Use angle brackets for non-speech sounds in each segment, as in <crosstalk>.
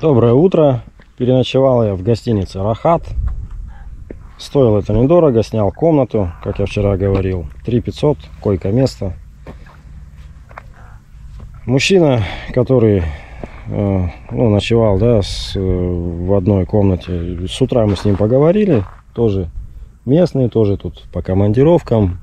Доброе утро. Переночевал я в гостинице Рахат. Стоило это недорого, снял комнату, как я вчера говорил. 3500, койко-место. Мужчина, который э, ну, ночевал да, с, э, в одной комнате, с утра мы с ним поговорили, тоже местный, тоже тут по командировкам,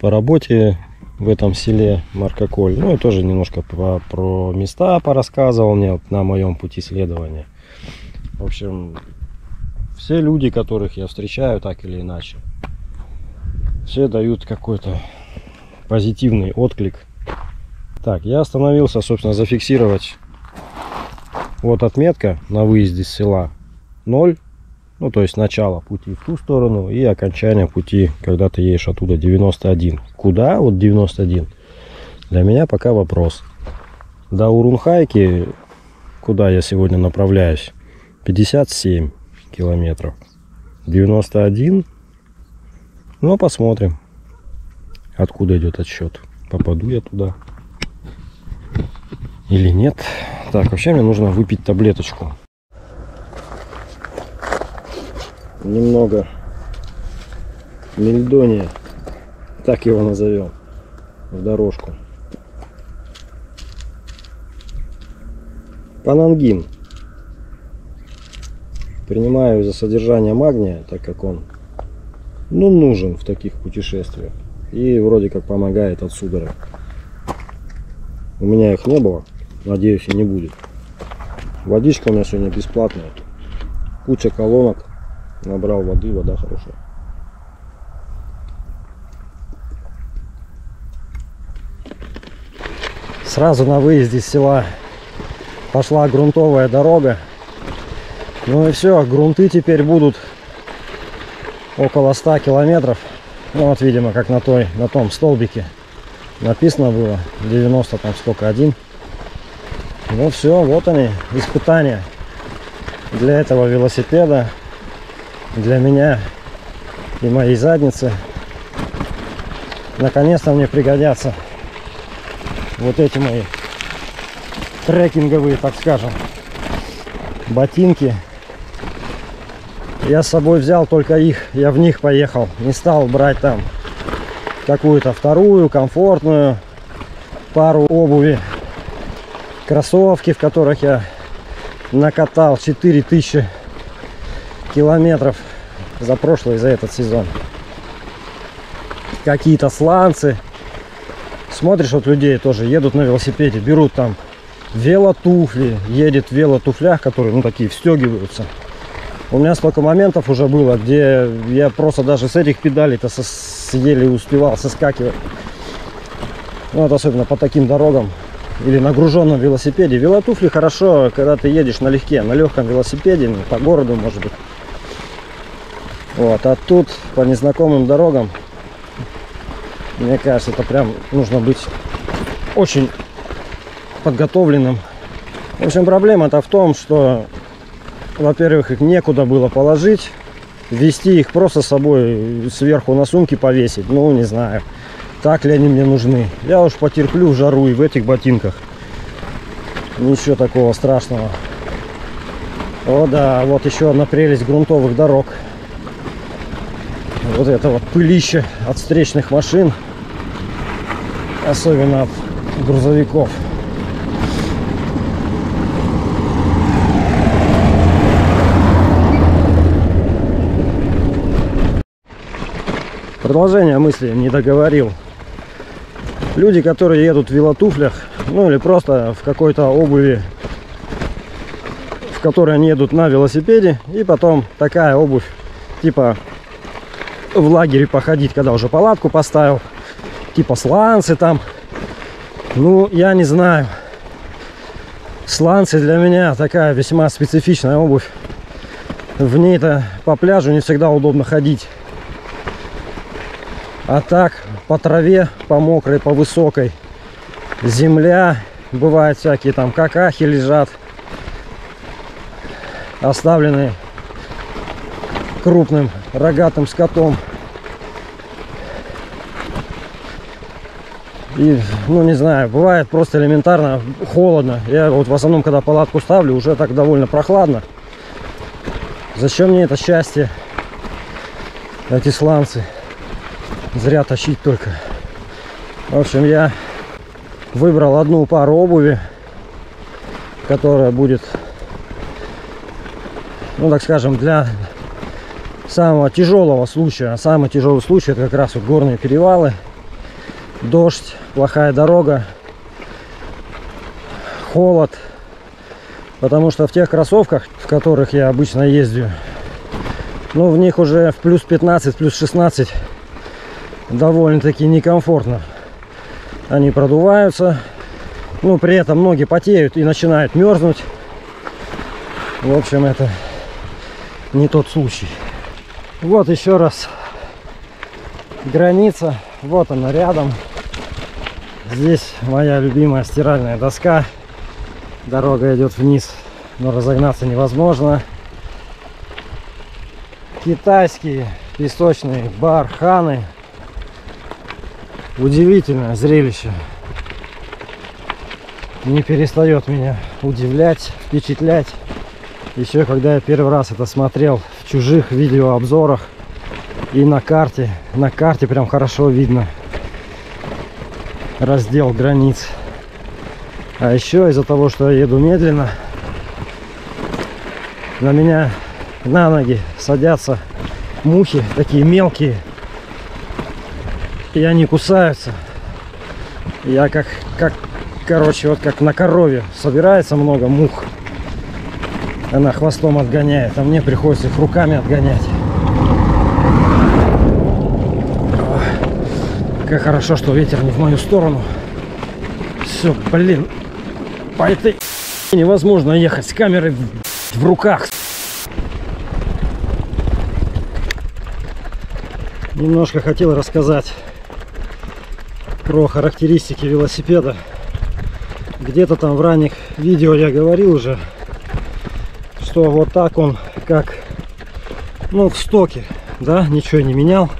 по работе в этом селе Маркоколь. Ну и тоже немножко про, про места порассказывал мне на моем пути следования. В общем, все люди, которых я встречаю так или иначе, все дают какой-то позитивный отклик. Так, я остановился, собственно, зафиксировать вот отметка на выезде с села 0 ну, то есть начало пути в ту сторону и окончание пути, когда ты едешь оттуда 91. Куда вот 91? Для меня пока вопрос. До Урунхайки, куда я сегодня направляюсь, 57 километров. 91. Ну, посмотрим, откуда идет отсчет. Попаду я туда или нет. Так, вообще мне нужно выпить таблеточку. Немного мельдония, так его назовем, в дорожку. Панангин. Принимаю за содержание магния, так как он ну, нужен в таких путешествиях. И вроде как помогает от судорог. У меня их не было, надеюсь и не будет. Водичка у меня сегодня бесплатная. Куча колонок Набрал воды, вода хорошая. Сразу на выезде из села пошла грунтовая дорога. Ну и все, грунты теперь будут около 100 километров. Ну вот, видимо, как на той, на том столбике написано было 90 там сколько один. Ну все, вот они, испытания для этого велосипеда для меня и моей задницы. Наконец-то мне пригодятся вот эти мои трекинговые, так скажем, ботинки. Я с собой взял только их, я в них поехал. Не стал брать там какую-то вторую, комфортную пару обуви. Кроссовки, в которых я накатал 4000 километров за прошлый, за этот сезон. Какие-то сланцы. Смотришь, вот людей тоже едут на велосипеде, берут там велотуфли, едет в велотуфлях, которые, ну, такие встегиваются. У меня столько моментов уже было, где я просто даже с этих педалей-то еле успевал соскакивать. Ну, вот особенно по таким дорогам или нагруженном велосипеде. Велотуфли хорошо, когда ты едешь налегке, на легком велосипеде, по городу, может быть. Вот, а тут по незнакомым дорогам, мне кажется, это прям нужно быть очень подготовленным. В общем, проблема-то в том, что, во-первых, их некуда было положить, вести их просто с собой сверху на сумки повесить, ну, не знаю, так ли они мне нужны. Я уж потерплю в жару и в этих ботинках. Ничего такого страшного. О да, вот еще одна прелесть грунтовых дорог вот это вот пылище от встречных машин, особенно от грузовиков. Продолжение мысли не договорил. Люди, которые едут в велотуфлях, ну или просто в какой-то обуви, в которой они едут на велосипеде, и потом такая обувь, типа в лагере походить, когда уже палатку поставил. Типа сланцы там. Ну, я не знаю. Сланцы для меня такая весьма специфичная обувь. В ней-то по пляжу не всегда удобно ходить. А так, по траве, по мокрой, по высокой. Земля, бывают всякие там какахи лежат. Оставленные крупным рогатым скотом. И, ну, не знаю, бывает просто элементарно холодно. Я вот в основном, когда палатку ставлю, уже так довольно прохладно. Зачем мне это счастье? Эти сланцы. Зря тащить только. В общем, я выбрал одну пару обуви, которая будет, ну, так скажем, для самого тяжелого случая. А самый тяжелый случай это как раз вот горные перевалы, дождь, плохая дорога, холод. Потому что в тех кроссовках, в которых я обычно ездю, ну, в них уже в плюс 15, плюс 16 довольно-таки некомфортно. Они продуваются, ну, при этом ноги потеют и начинают мерзнуть. В общем, это не тот случай. Вот еще раз граница. Вот она рядом. Здесь моя любимая стиральная доска. Дорога идет вниз, но разогнаться невозможно. Китайские песочные барханы. Удивительное зрелище. Не перестает меня удивлять, впечатлять. Еще когда я первый раз это смотрел чужих видеообзорах и на карте. На карте прям хорошо видно раздел границ. А еще из-за того, что я еду медленно, на меня на ноги садятся мухи, такие мелкие. И они кусаются. Я как, как, короче, вот как на корове собирается много мух. Она хвостом отгоняет, а мне приходится их руками отгонять. Как хорошо, что ветер не в мою сторону. Все, блин, по этой невозможно ехать с камерой в, руках. Немножко хотел рассказать про характеристики велосипеда. Где-то там в ранних видео я говорил уже, что вот так он, как ну, в стоке, да, ничего не менял.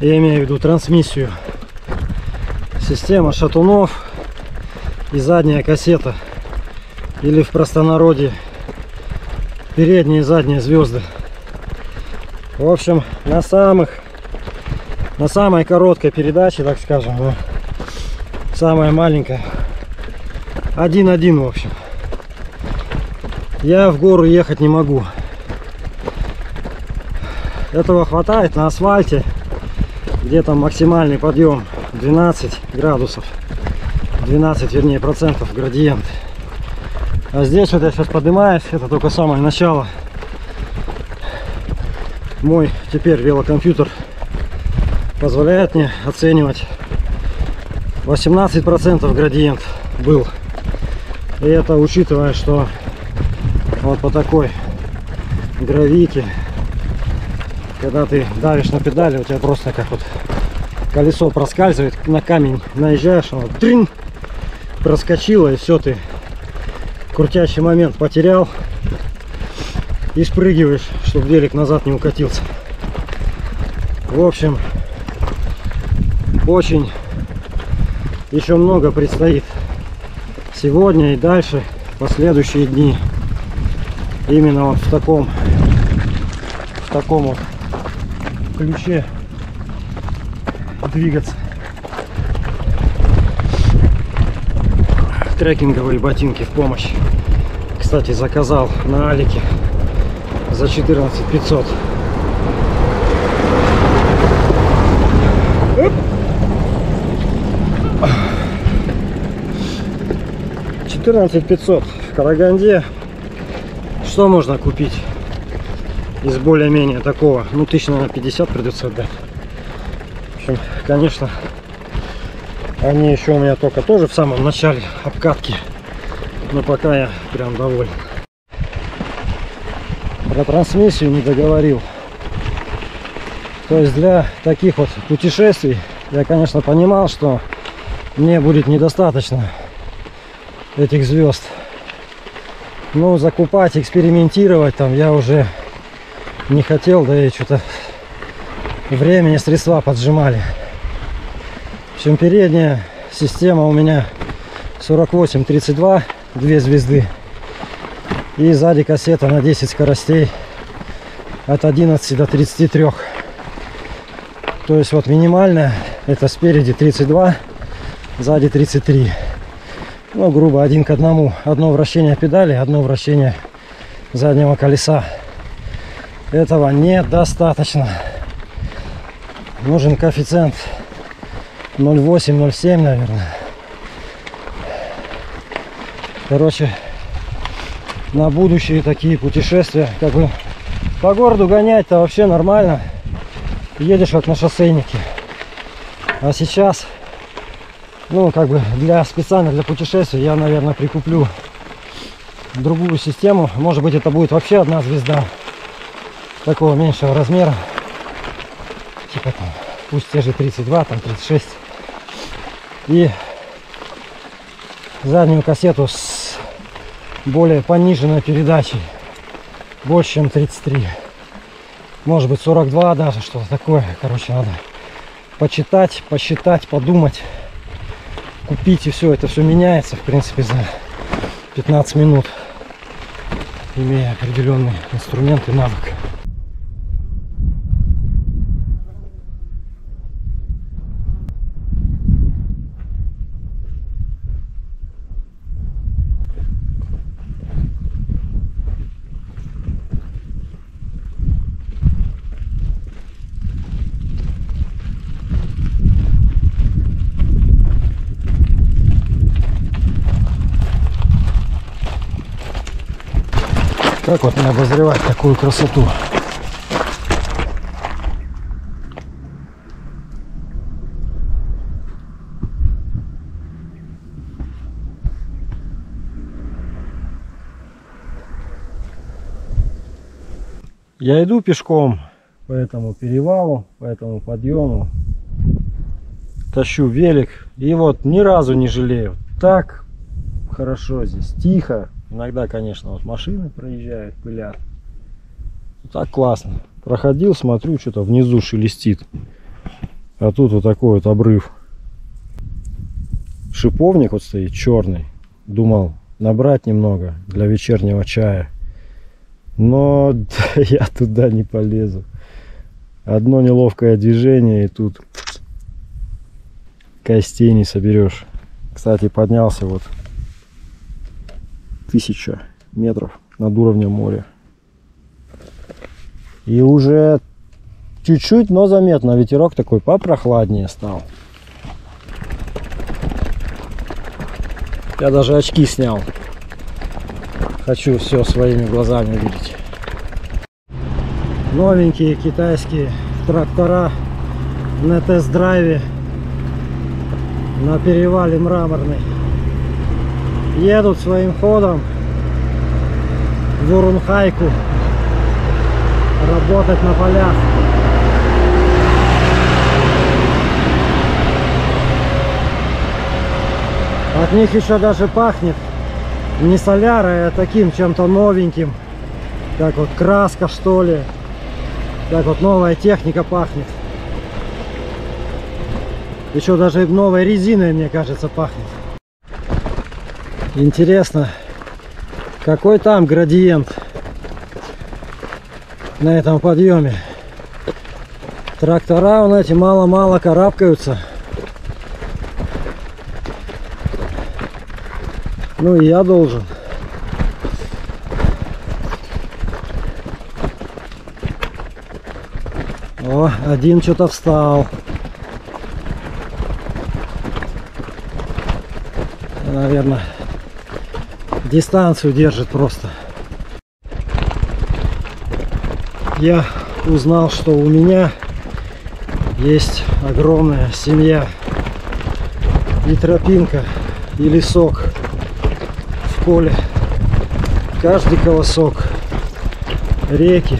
Я имею в виду трансмиссию. Система шатунов и задняя кассета. Или в простонародье передние и задние звезды. В общем, на самых, на самой короткой передаче, так скажем, самая маленькая, один-один, в общем я в гору ехать не могу. Этого хватает на асфальте, где там максимальный подъем 12 градусов. 12, вернее, процентов градиент. А здесь вот я сейчас поднимаюсь, это только самое начало. Мой теперь велокомпьютер позволяет мне оценивать 18 процентов градиент был. И это учитывая, что вот по такой гравике когда ты давишь на педали у тебя просто как вот колесо проскальзывает на камень наезжаешь оно трин проскочило и все ты крутящий момент потерял. И спрыгиваешь чтобы велик назад не укатился. В общем очень еще много предстоит сегодня и дальше последующие дни именно вот в таком в таком вот ключе двигаться. Трекинговые ботинки в помощь. Кстати заказал на алике за 14 500 14 500 в Караганде что можно купить из более-менее такого? Ну, тысяч, наверное, 50 придется отдать. В общем, конечно, они еще у меня только тоже в самом начале обкатки. Но пока я прям доволен. Про трансмиссию не договорил. То есть для таких вот путешествий я, конечно, понимал, что мне будет недостаточно этих звезд ну, закупать, экспериментировать там я уже не хотел, да и что-то времени, средства поджимали. общем, передняя система у меня 48-32, две звезды. И сзади кассета на 10 скоростей от 11 до 33. То есть вот минимальная, это спереди 32, сзади 33. Ну, грубо один к одному. Одно вращение педали, одно вращение заднего колеса. Этого недостаточно. Нужен коэффициент 0,8-0,7, наверное. Короче, на будущие такие путешествия, как бы по городу гонять-то вообще нормально. Едешь как на шоссейнике. А сейчас, ну, как бы для специально для путешествий я, наверное, прикуплю другую систему. Может быть, это будет вообще одна звезда такого меньшего размера. Типа там, пусть те же 32, там 36. И заднюю кассету с более пониженной передачей. Больше, чем 33. Может быть 42 даже, что-то такое. Короче, надо почитать, посчитать, подумать. Купить и все. Это все меняется, в принципе, за 15 минут. Имея определенный инструмент и навык. Как вот не обозревать такую красоту? Я иду пешком по этому перевалу, по этому подъему. Тащу велик. И вот ни разу не жалею. Так хорошо здесь, тихо. Иногда, конечно, вот машины проезжают, пылят. Так классно. Проходил, смотрю, что-то внизу шелестит. А тут вот такой вот обрыв. Шиповник вот стоит черный. Думал набрать немного для вечернего чая. Но <laughs> я туда не полезу. Одно неловкое движение и тут костей не соберешь. Кстати, поднялся вот тысяча метров над уровнем моря. И уже чуть-чуть, но заметно ветерок такой попрохладнее стал. Я даже очки снял. Хочу все своими глазами увидеть. Новенькие китайские трактора на тест-драйве на перевале мраморный едут своим ходом в Урунхайку работать на полях. От них еще даже пахнет не солярой, а таким чем-то новеньким. Как вот краска что ли. Как вот новая техника пахнет. Еще даже новой резиной, мне кажется, пахнет. Интересно, какой там градиент на этом подъеме. Трактора он эти мало-мало карабкаются. Ну и я должен. О, один что-то встал. Наверное, дистанцию держит просто. Я узнал, что у меня есть огромная семья и тропинка, и лесок в поле. Каждый колосок, реки,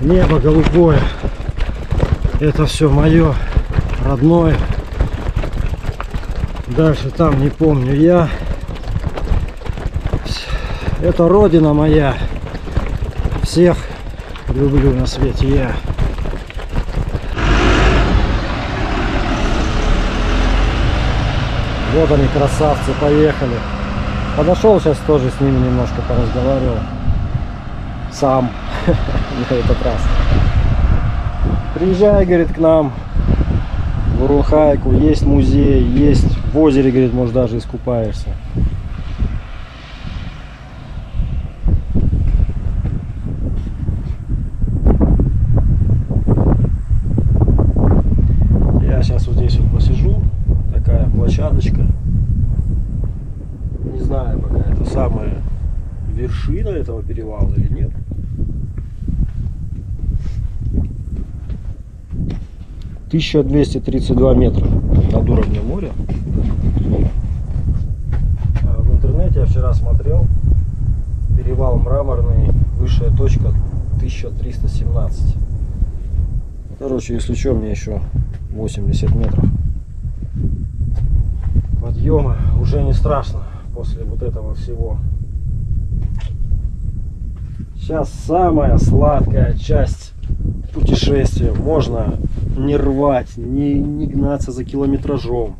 небо голубое. Это все мое, родное. Дальше там не помню я. Это родина моя. Всех люблю на свете я. Вот они, красавцы, поехали. Подошел сейчас тоже с ними немножко поразговаривал. Сам <laughs> на этот раз. Приезжай, говорит, к нам в Урухайку. Есть музей, есть в озере, говорит, может даже искупаешься. 1232 метра над уровнем моря. А, в интернете я вчера смотрел, перевал мраморный, высшая точка 1317. Короче, если что, мне еще 80 метров подъема уже не страшно после вот этого всего. Сейчас самая сладкая часть путешествия. Можно не рвать, не, не гнаться за километражом.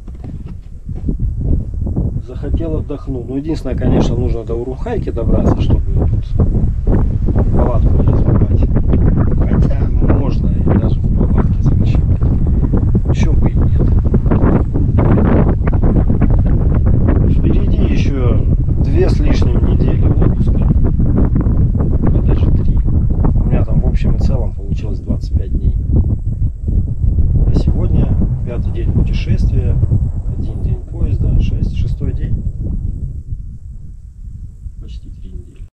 Захотел отдохну. Ну, единственное, конечно, нужно до Урухайки добраться, чтобы тут палатку не разбивать. Хотя можно и даже в палатке заночевать. Еще бы и нет. Впереди еще две с лишним недели отпуска. А даже три. У меня там в общем и целом получилось 25 дней. А сегодня пятый день путешествия, один день поезда, шесть, шестой день. Почти три недели.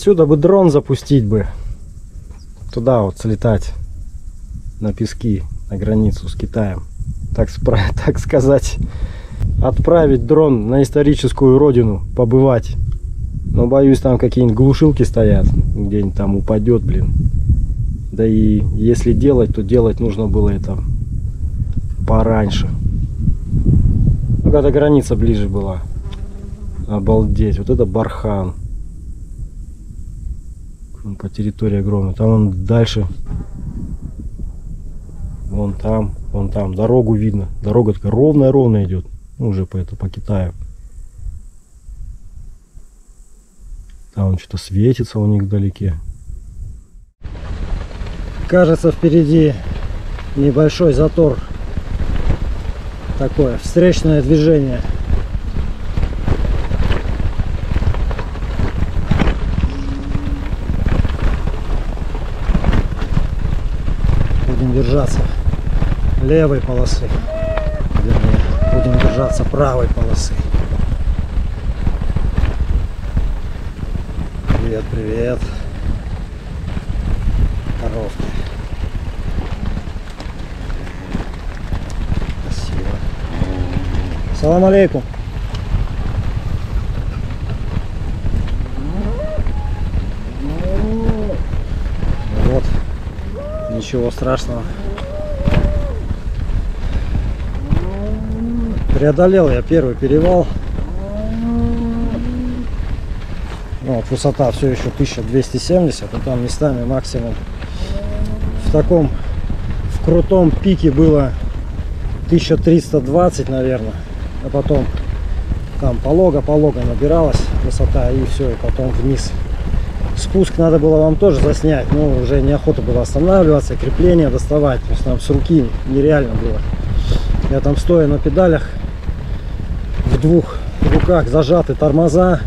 Отсюда бы дрон запустить бы. Туда вот слетать. На пески, на границу с Китаем. Так, <laughs> так сказать. Отправить дрон на историческую родину побывать. Но боюсь, там какие-нибудь глушилки стоят. Где-нибудь там упадет, блин. Да и если делать, то делать нужно было это пораньше. Ну, когда граница ближе была. Обалдеть. Вот это бархан. Он По территории огромной. Там он дальше. Вон там, вон там. Дорогу видно. Дорога такая ровная-ровная идет. Ну, уже по, это, по Китаю. Там что-то светится у них вдалеке. Кажется, впереди небольшой затор. Такое встречное движение. Будем держаться левой полосы. Вернее, будем держаться правой полосы. Привет, привет. Коровки. Спасибо. Салам алейкум. Вот. Ничего страшного. Преодолел я первый перевал. Ну, Вот, высота все еще 1270, а там местами максимум в таком в крутом пике было 1320, наверное. А потом там полого-полого набиралась высота и все, и потом вниз. Спуск надо было вам тоже заснять, но уже неохота было останавливаться, крепление доставать. То есть там с руки нереально было. Я там стоя на педалях, в двух руках зажаты тормоза,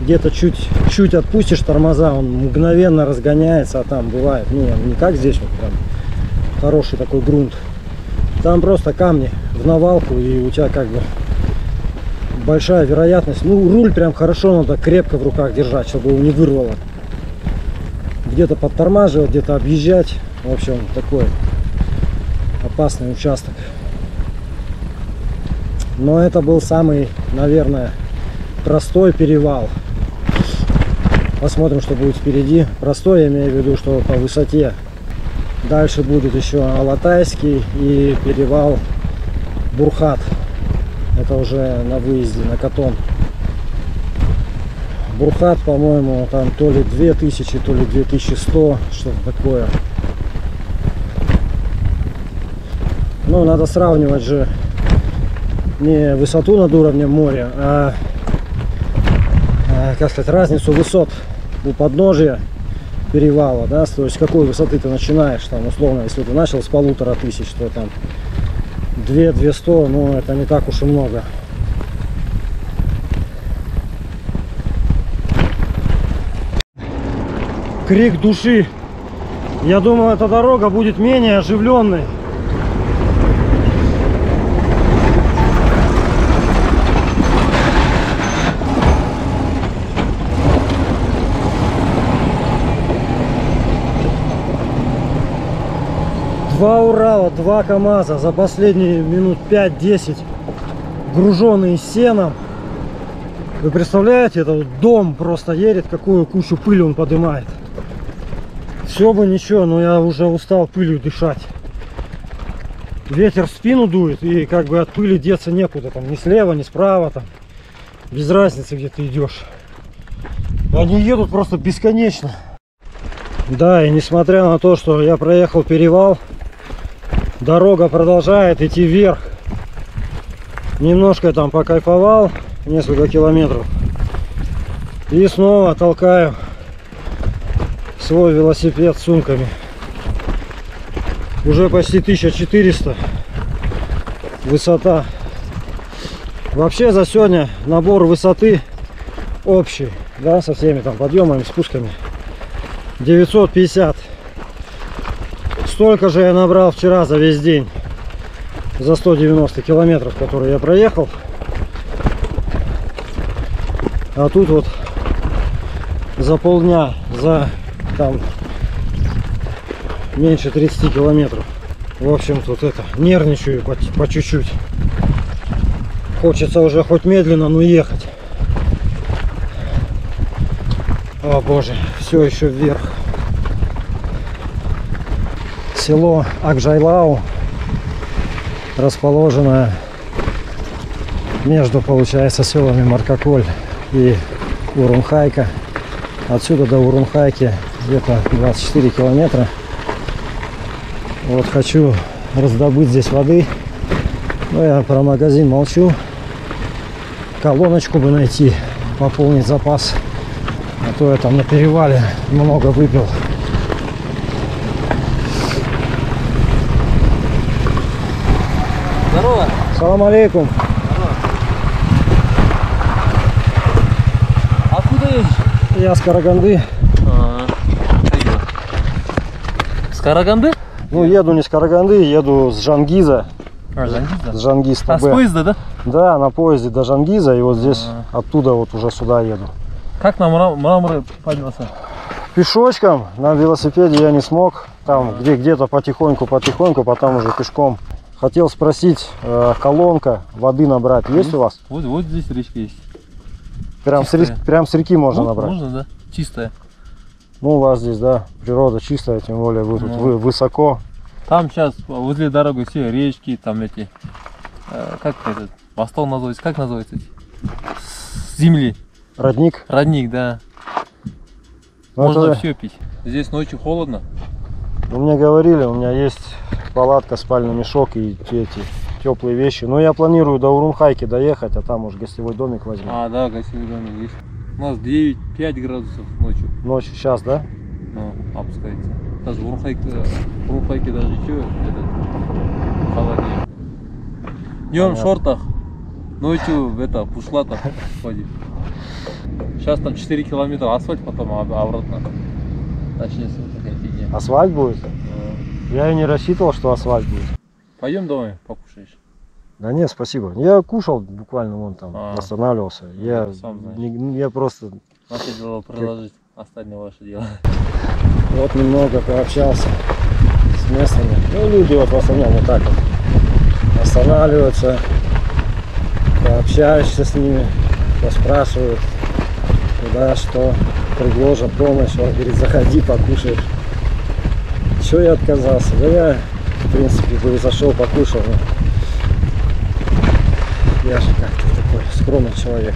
где-то чуть, чуть отпустишь тормоза, он мгновенно разгоняется, а там бывает, ну, не как здесь вот прям хороший такой грунт. Там просто камни в навалку, и у тебя как бы большая вероятность. Ну, руль прям хорошо надо крепко в руках держать, чтобы его не вырвало. Где-то подтормаживать, где-то объезжать. В общем, такой опасный участок. Но это был самый, наверное, простой перевал. Посмотрим, что будет впереди. Простой, я имею в виду, что по высоте. Дальше будет еще Алатайский и перевал Бурхат. Это уже на выезде, на Катон. Бурхат, по-моему, там то ли 2000, то ли 2100, что-то такое. Ну, надо сравнивать же не высоту над уровнем моря, а, а, как сказать, разницу высот у подножия перевала, да, то есть какой высоты ты начинаешь, там, условно, если ты начал с полутора тысяч, то там 2-200, ну, это не так уж и много. Крик души. Я думаю, эта дорога будет менее оживленной. Два Урала, два КАМАЗа за последние минут 5-10 груженные сеном. Вы представляете, это вот дом просто едет, какую кучу пыли он поднимает. Все бы ничего, но я уже устал пылью дышать. Ветер в спину дует, и как бы от пыли деться некуда. Там ни слева, ни справа, там. Без разницы, где ты идешь. Они едут просто бесконечно. Да, и несмотря на то, что я проехал перевал, дорога продолжает идти вверх. Немножко там покайфовал, несколько километров. И снова толкаю свой велосипед с сумками. Уже почти 1400 высота. Вообще за сегодня набор высоты общий, да, со всеми там подъемами, спусками 950. Столько же я набрал вчера за весь день. За 190 километров, которые я проехал. А тут вот за полдня, за там меньше 30 километров. В общем, тут это, нервничаю по, чуть-чуть. Хочется уже хоть медленно, но ехать. О боже, все еще вверх. Село Акжайлау, расположенное между, получается, селами Маркоколь и Урунхайка. Отсюда до Урунхайки где-то 24 километра. Вот хочу раздобыть здесь воды. Но я про магазин молчу. Колоночку бы найти, пополнить запас. А то я там на перевале много выпил. Здорово. Салам алейкум. Откуда едешь? Я с Караганды. А, С Караганды? Ну, еду не с Караганды, еду с Жангиза. А, С Жангиз А, с поезда, да? Да, на поезде до Жангиза. И вот здесь А. оттуда вот уже сюда еду. Как на Мра- Мраморы поднялся? Пешочком на велосипеде я не смог. Там где где-то потихоньку, потихоньку, потом уже пешком. Хотел спросить, э, колонка воды набрать есть у вас? Вот, вот здесь речка есть. Прям с, прям с реки можно Вот, набрать. Можно, да? Чистая. Ну, у вас здесь, да, природа чистая, тем более вы тут Ну. вы высоко. Там сейчас возле дороги все речки, там эти, э, как этот, мостов называется, как называется? С земли, Родник. родник, да. Ну, Можно это- все пить. Здесь ночью холодно. Ну, мне говорили, у меня есть палатка, спальный мешок и те- эти теплые вещи. Но я планирую до Урунхайки доехать, а там уж гостевой домик возьму. А, да, гостевой домик есть. У нас 9-5 градусов ночью. Ночью сейчас, да? Ну, опускается. Даже в Урухайке, в Урухайке даже еще этот, холоднее. Днем в шортах, ночью в это, в бушлатах ходит. Сейчас там 4 километра асфальт, потом об- обратно начнется такая фигня. Асфальт будет? Э, Я и не рассчитывал, что асфальт будет. Пойдем домой, покушаешь. Да нет, спасибо. Я кушал буквально вон там, А. останавливался. Я, Ну, сам знаешь. не- я просто Наше дело приложить, остальное ваше дело. <laughs> вот немного пообщался с местными. Ну, люди вот в основном вот так вот останавливаются, пообщаешься с ними, поспрашивают, куда, что, предложат помощь. Он говорит, заходи, покушаешь. Чего я отказался? Да я, в принципе, бы зашел, покушал. но Я же как-то такой скромный человек.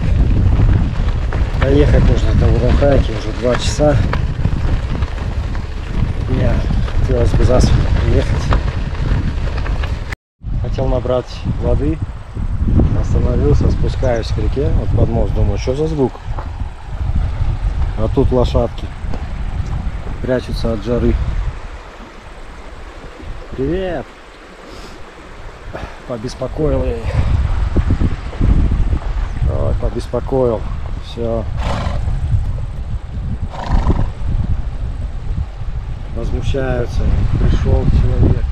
Доехать нужно до Уралхайки уже два часа. Мне хотелось бы засветло приехать. хотел набрать воды. Остановился, спускаюсь к реке, вот под мост, думаю, что за звук? А тут лошадки прячутся от жары. Привет! Побеспокоил я их. Ой, побеспокоил. Все. Возмущаются. Пришел человек.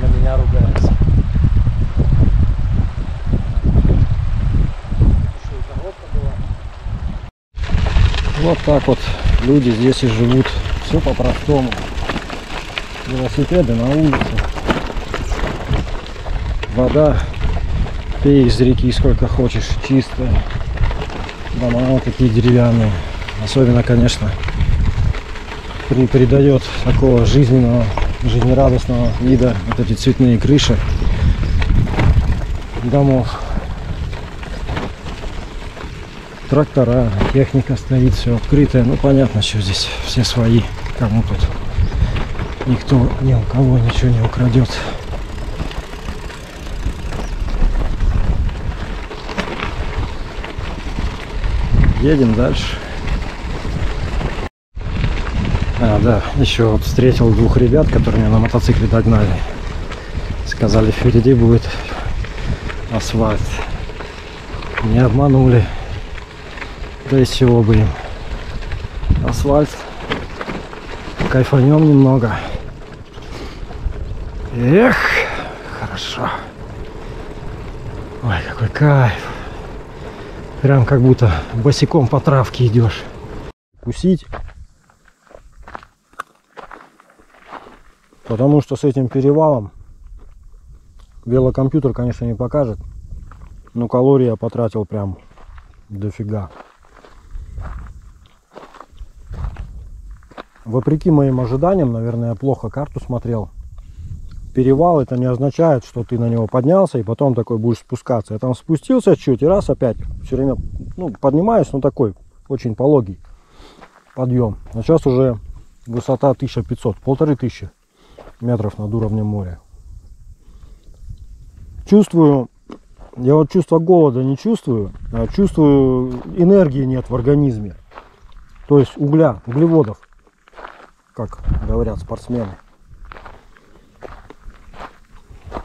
На меня ругаются. Вот так вот люди здесь и живут. Все по-простому. Велосипеды на улице. Вода. Пей из реки сколько хочешь. Чистая. Дома вот такие деревянные. Особенно, конечно, при, придает такого жизненного, жизнерадостного вида вот эти цветные крыши домов. Трактора, техника стоит, все открытое. Ну понятно, что здесь все свои. Кому тут никто ни у кого ничего не украдет. Едем дальше. А, да, еще вот встретил двух ребят, которые меня на мотоцикле догнали. Сказали, впереди будет асфальт. Не обманули. Да из чего бы. Асфальт. Кайфанем немного. Эх, хорошо. Ой, какой кайф. Прям как будто босиком по травке идешь. Кусить. Потому что с этим перевалом велокомпьютер, конечно, не покажет. Но калорий я потратил прям дофига. Вопреки моим ожиданиям, наверное, я плохо карту смотрел. Перевал это не означает, что ты на него поднялся и потом такой будешь спускаться. Я там спустился чуть и раз опять все время ну, поднимаюсь, но такой очень пологий подъем. А сейчас уже высота 1500, полторы тысячи метров над уровнем моря. Чувствую, я вот чувство голода не чувствую, а чувствую энергии нет в организме. То есть угля, углеводов, как говорят спортсмены.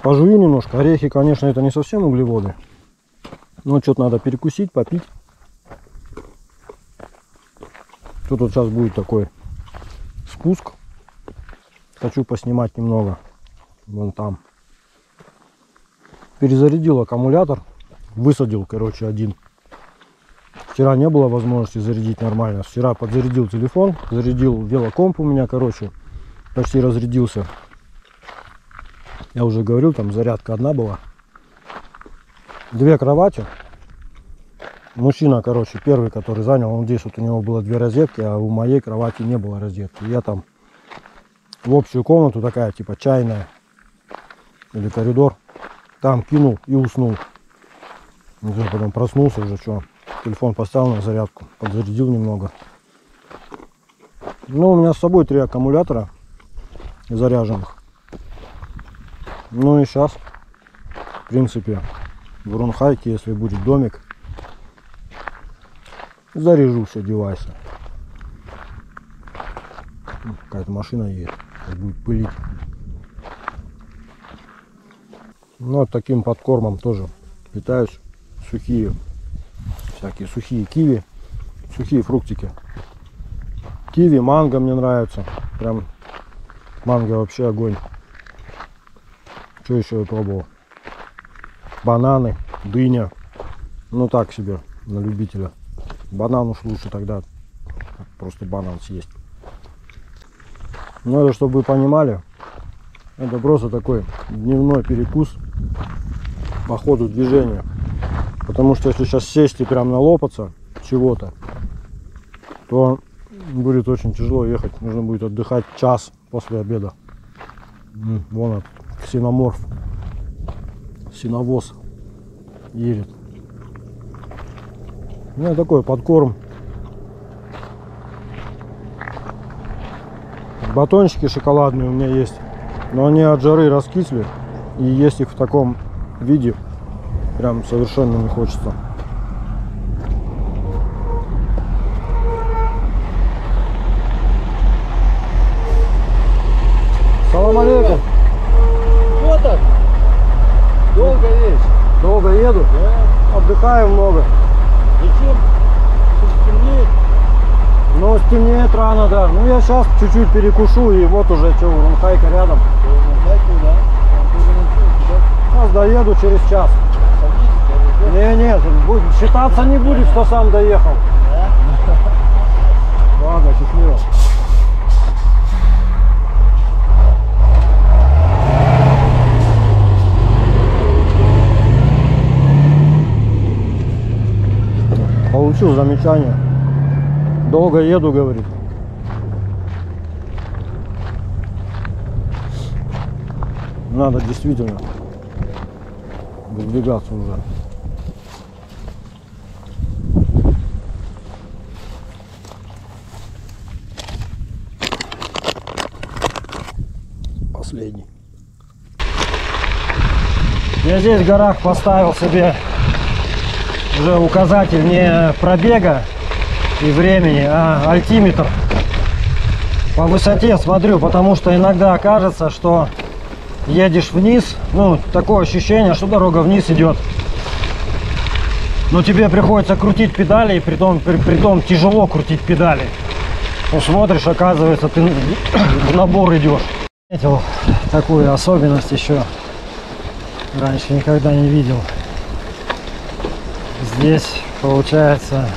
Пожую немножко. Орехи, конечно, это не совсем углеводы. Но что-то надо перекусить, попить. Тут вот сейчас будет такой спуск. Хочу поснимать немного. Вон там. Перезарядил аккумулятор. Высадил, короче, один. Вчера не было возможности зарядить нормально. Вчера подзарядил телефон. Зарядил велокомп у меня, короче. Почти разрядился. Я уже говорил, там зарядка одна была. Две кровати. Мужчина, короче, первый, который занял, он здесь вот у него было две розетки, а у моей кровати не было розетки. Я там в общую комнату такая, типа чайная или коридор, там кинул и уснул. Уже потом проснулся уже, что, телефон поставил на зарядку, подзарядил немного. Ну, у меня с собой три аккумулятора заряженных. Ну и сейчас, в принципе, в Рунхайке, если будет домик, заряжу все девайсы. Ну, Какая-то машина едет, будет пылить. Ну, вот таким подкормом тоже питаюсь. Сухие, всякие сухие киви, сухие фруктики. Киви, манго мне нравится. Прям манго вообще огонь. Что еще я пробовал? Бананы, дыня. Ну так себе, на любителя. Банан уж лучше тогда просто банан съесть. Ну это чтобы вы понимали, это просто такой дневной перекус по ходу движения. Потому что если сейчас сесть и прям налопаться чего-то, то будет очень тяжело ехать. Нужно будет отдыхать час после обеда. Вон он, ксеноморф, синовоз едет. Ну, такой подкорм. Батончики шоколадные у меня есть. Но они от жары раскисли. И есть их в таком виде. Прям совершенно не хочется. Салам алейкум. Что так? Долго есть. Долго еду? Отдыхаю много. Зачем? Сейчас темнеет. Но стемнеет рано, да. Ну я сейчас чуть-чуть перекушу и вот уже что, Урунхайка рядом. Ничего, туда Сейчас доеду через час. Не, нет, считаться не будет, что сам доехал. Ладно, счастливо. Получил замечание. Долго еду, говорит. Надо действительно выдвигаться уже. Последний. Я здесь в горах поставил себе уже указатель не пробега и времени, а альтиметр. По высоте смотрю, потому что иногда кажется, что едешь вниз, ну, такое ощущение, что дорога вниз идет. Но тебе приходится крутить педали, и при том, при, при том тяжело крутить педали. Ну, смотришь, оказывается, ты <coughs> в набор идешь. Заметил такую особенность еще. Раньше никогда не видел. Здесь получается,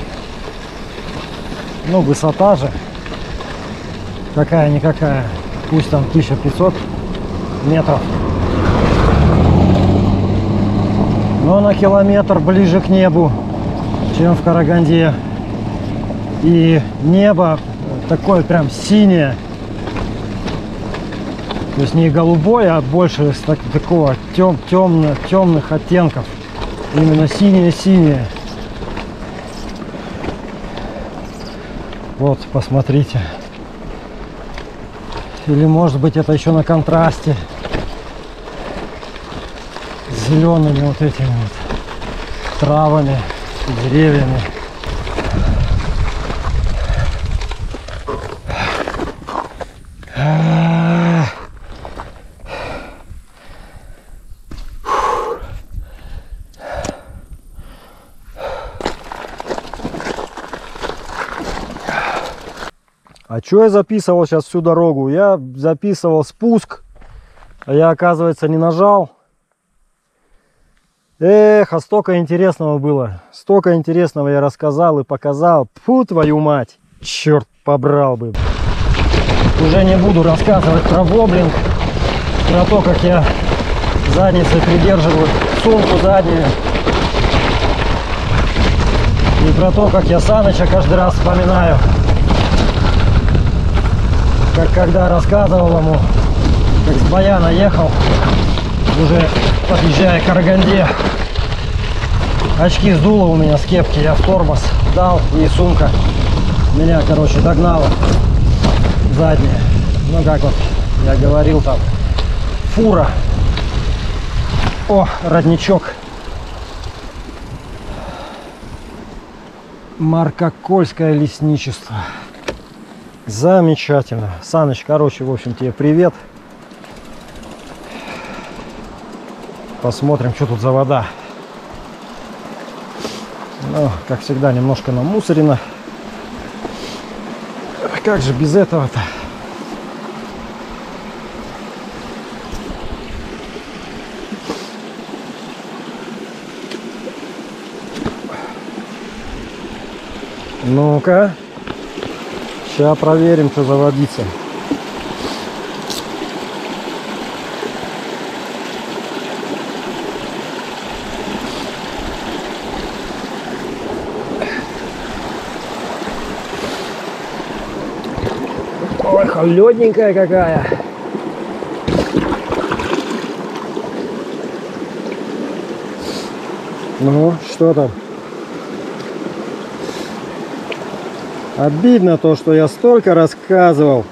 ну, высота же какая-никакая, пусть там 1500 метров. Но на километр ближе к небу, чем в Караганде. И небо такое прям синее. То есть не голубое, а больше так- такого тем, темно, темных оттенков. Именно синее-синее. Вот, посмотрите. Или может быть это еще на контрасте с зелеными вот этими вот травами, деревьями. Что я записывал сейчас всю дорогу? Я записывал спуск, а я, оказывается, не нажал. Эх, а столько интересного было. Столько интересного я рассказал и показал. Фу, твою мать. Черт, побрал бы. Уже не буду рассказывать про воблинг, про то, как я задницей придерживаю сумку заднюю. И про то, как я Саныча каждый раз вспоминаю как когда рассказывал ему, как с Баяна ехал, уже подъезжая к Караганде. Очки сдуло у меня с кепки, я в тормоз дал, и сумка меня, короче, догнала задняя. Ну, как вот я говорил там, фура. О, родничок. Маркокольское лесничество. Замечательно. Саныч, короче, в общем, тебе привет. Посмотрим, что тут за вода. Ну, как всегда, немножко намусорено. Как же без этого-то? Ну-ка. Сейчас проверим, что за водица. Ой, холодненькая какая. Ну, что там? Обидно то, что я столько рассказывал.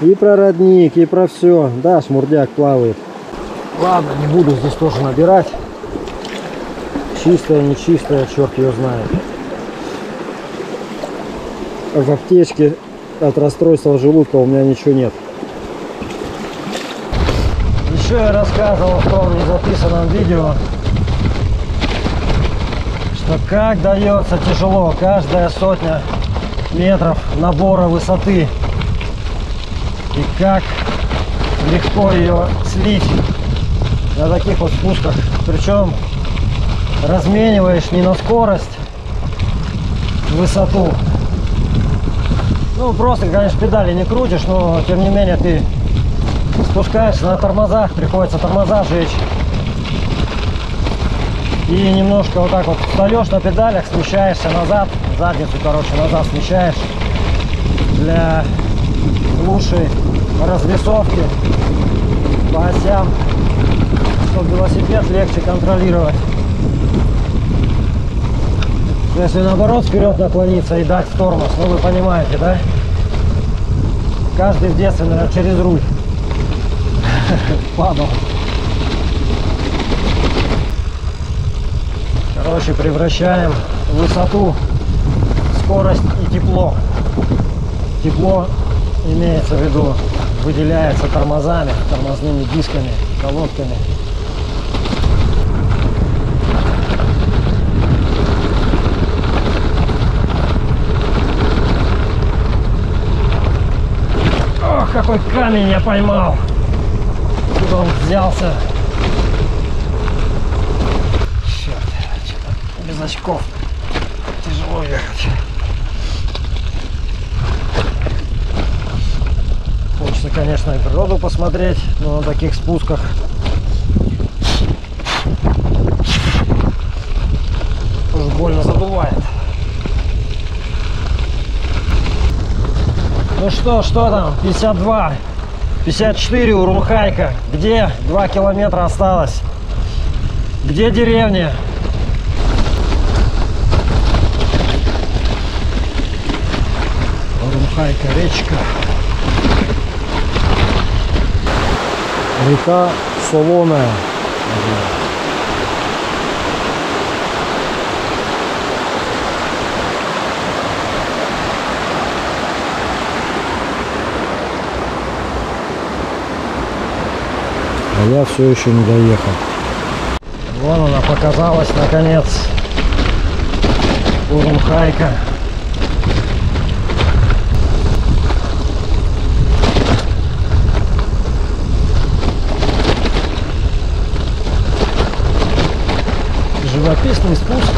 И про родник, и про все. Да, шмурдяк плавает. Ладно, не буду здесь тоже набирать. Чистая, нечистая, черт ее знает. В аптечке от расстройства желудка у меня ничего нет. Еще я рассказывал в том незаписанном видео, что как дается тяжело каждая сотня метров набора высоты и как легко ее слить на таких вот спусках. Причем размениваешь не на скорость, высоту. Ну, просто, конечно, педали не крутишь, но тем не менее ты спускаешься на тормозах, приходится тормоза жечь. И немножко вот так вот встаешь на педалях, смещаешься назад, задницу, короче, назад смещаешь для лучшей развесовки по осям, чтобы велосипед легче контролировать. Если наоборот вперед наклониться и дать в тормоз, ну вы понимаете, да? Каждый в детстве, наверное, через руль <laughs> падал. Короче, превращаем высоту, скорость и тепло. Тепло имеется в виду, выделяется тормозами, тормозными дисками, колодками. Ох, какой камень я поймал! Откуда он взялся? Черт, что-то без очков тяжело ехать. Хочется, конечно, и природу посмотреть, но на таких спусках уж больно задувает. Ну что, что там? 52. 54 Урунхайка. Где? 2 километра осталось. Где деревня? Урунхайка, речка. Река Солоная. А я все еще не доехал. Вон она показалась наконец. Урумхайка. Живописный спуск.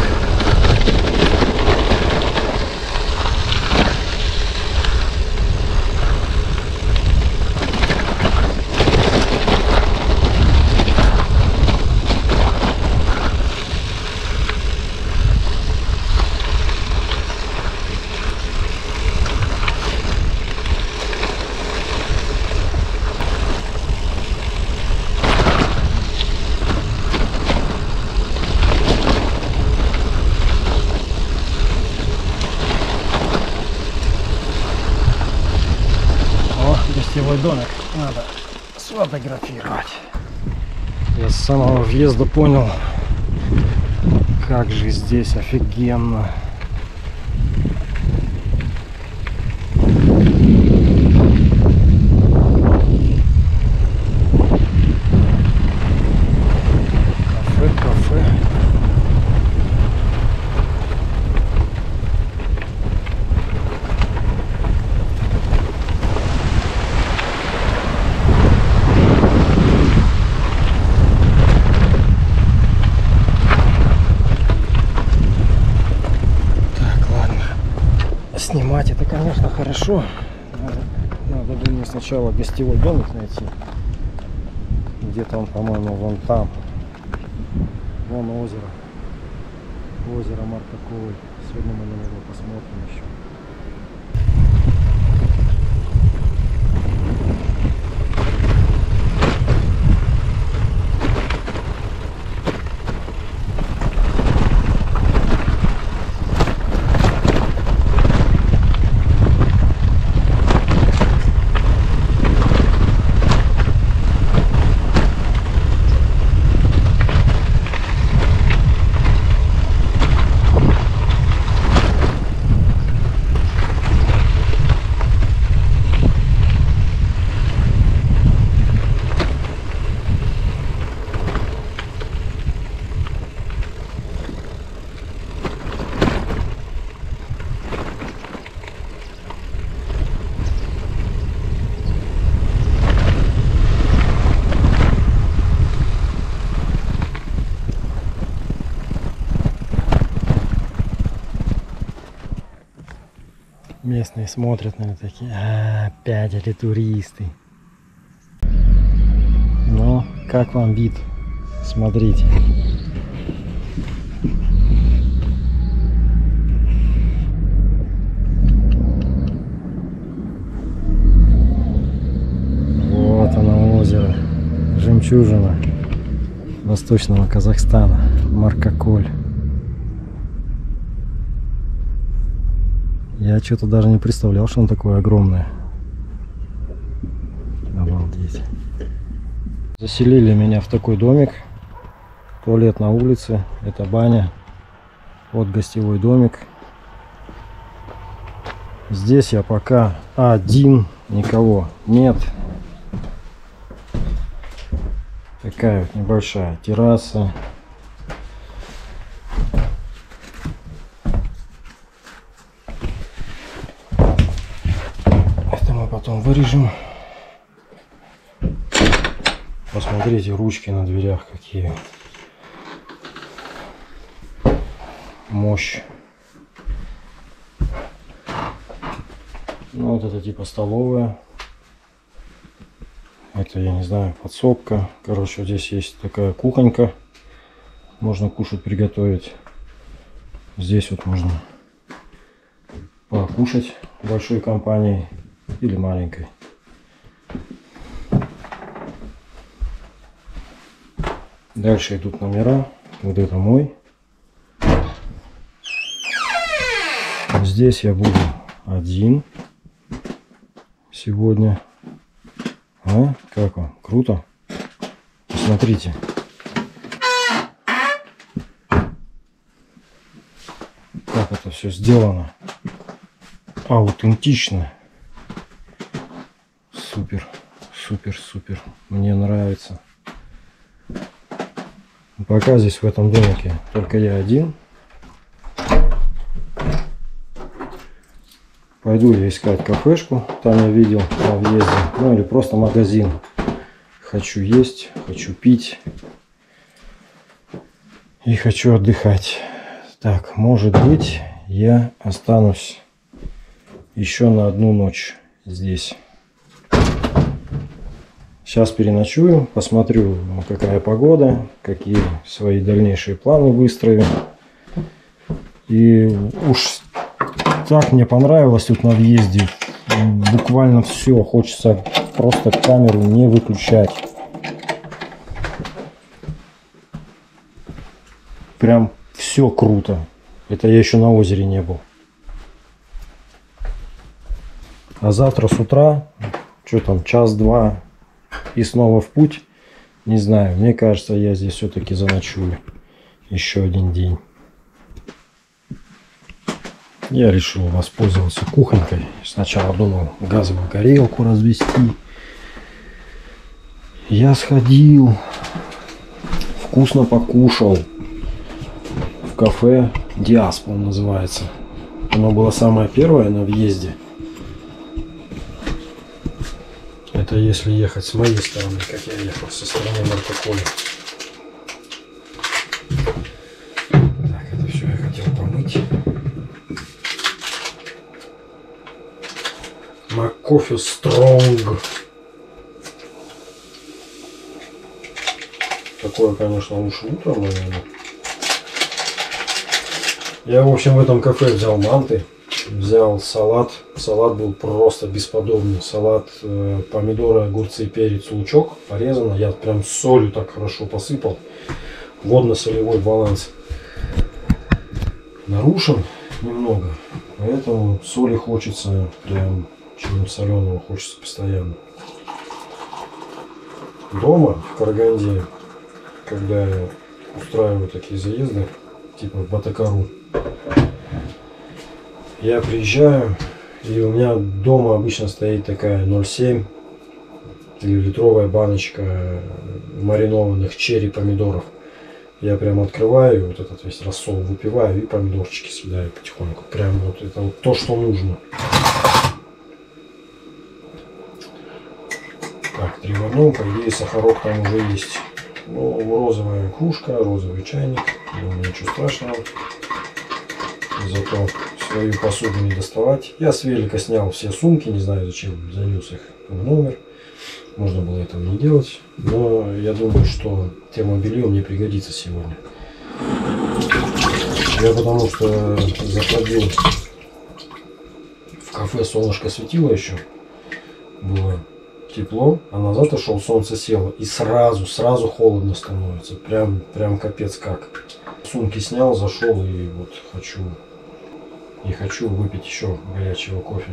О, гостевой домик. Надо сфотографировать. Я с самого въезда понял, как же здесь офигенно. Кафе, кафе. Так, ладно. Снимать это, конечно, хорошо. Надо, бы мне сначала гостевой домик найти. Где-то он, по-моему, вон там. Вон озеро. Озеро Маркаковой. Сегодня мы на него посмотрим еще. Смотрят, наверное, такие, а, опять эти туристы. Ну, как вам вид? Смотрите. Вот оно озеро. Жемчужина Восточного Казахстана. Маркоколь. Я что-то даже не представлял, что он такое огромное. Обалдеть. Заселили меня в такой домик. Туалет на улице. Это баня. Вот гостевой домик. Здесь я пока один. Никого нет. Такая вот небольшая терраса. Это вырежем. Посмотрите, ручки на дверях какие. Мощь. Ну, вот это типа столовая. Это, я не знаю, подсобка. Короче, вот здесь есть такая кухонька. Можно кушать, приготовить. Здесь вот можно покушать большой компанией или маленькой. Дальше идут номера. Вот это мой. Здесь я буду один сегодня. А? Как вам? Круто? Посмотрите. Как это все сделано. Аутентично. Супер, супер. Мне нравится. Пока здесь в этом домике только я один. Пойду я искать кафешку, там я видел на въезде, ну или просто магазин. Хочу есть, хочу пить и хочу отдыхать. Так, может быть, я останусь еще на одну ночь здесь. Сейчас переночую, посмотрю, какая погода, какие свои дальнейшие планы выстрою. И уж так мне понравилось тут на въезде. Буквально все. Хочется просто камеру не выключать. Прям все круто. Это я еще на озере не был. А завтра с утра, что там, час-два и снова в путь. Не знаю, мне кажется, я здесь все-таки заночую. Еще один день. Я решил воспользоваться кухонькой. Сначала думал газовую горелку развести. Я сходил, вкусно покушал в кафе Диас, по называется. Оно было самое первое на въезде. Это если ехать с моей стороны, как я ехал со стороны Маркополя. Так, это все я хотел помыть. Маккофе Стронг. Такое, конечно, лучше утром, наверное. Я, в общем, в этом кафе взял манты, взял салат. Салат был просто бесподобный. Салат, э, помидоры, огурцы, перец, лучок порезано. Я прям солью так хорошо посыпал. Водно-солевой баланс нарушен немного. Поэтому соли хочется прям чего-нибудь соленого хочется постоянно. Дома в Караганде, когда я устраиваю такие заезды, типа в Батакару, я приезжаю, и у меня дома обычно стоит такая 0,7 или литровая баночка маринованных черри помидоров. Я прям открываю, вот этот весь рассол выпиваю и помидорчики съедаю потихоньку. Прям вот это вот то, что нужно. Так, три в одном, по идее сахарок там уже есть. Ну, розовая кружка, розовый чайник. Думаю, ничего страшного. Зато свою посуду не доставать. Я с велика снял все сумки, не знаю зачем занес их в номер. Можно было этого не делать. Но я думаю, что термобелье мне пригодится сегодня. Я потому что заходил в кафе солнышко светило еще. Было тепло, а назад шел солнце село. И сразу, сразу холодно становится. Прям, прям капец как. Сумки снял, зашел и вот хочу и хочу выпить еще горячего кофе.